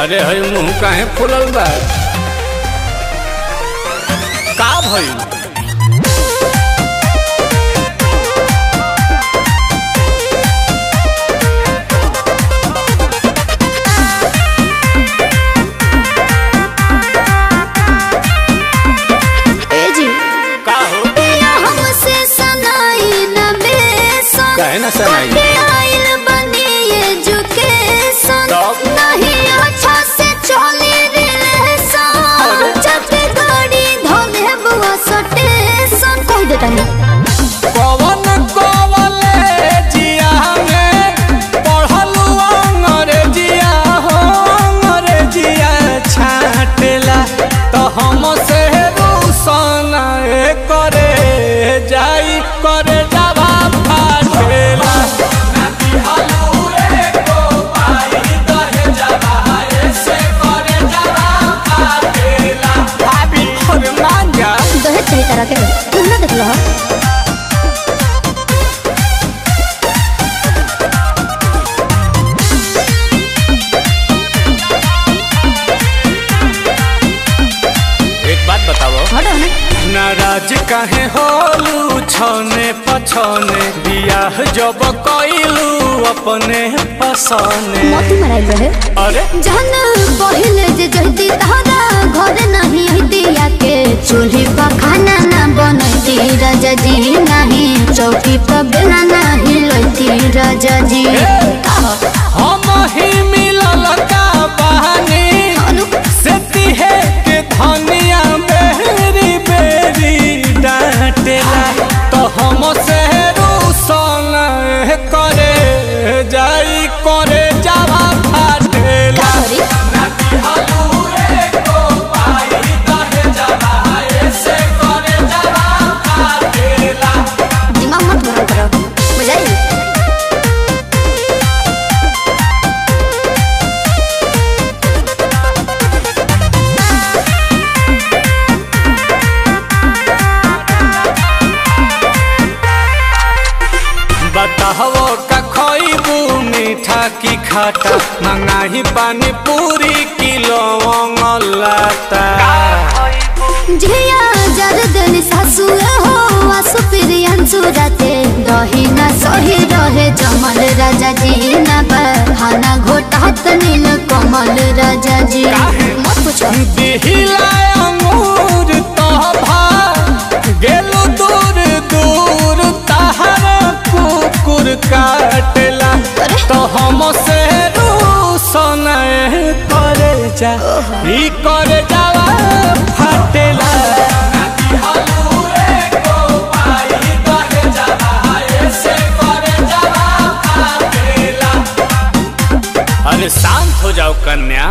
अरे हई मुँह काहे फुलल बा? का भइल? ए जी का हो? पिया हमसे सनाई न बेसन काहे ना सनाई? नाराज़ काहे होलू? छने पछने बियाह जब कइलू अपने पसने। मोती मराई रहे अरे? जहन पहिले जे जहदी तहरा decorei. की खाटा मंगाही पानी पूरी किलो लाता झिया जरदन सासु हो आसु प्रियंसु राते। दही ना सही रहे जमल राजा जी ना बहाना घोटात नील कमल राजा जी। मत पूछो दिहिला अंगूर तोभा गेलू दूर दूर तहर कुकुर काटेला जा ई करे जावा फाटेला अरे शांत हो जाओ कन्या।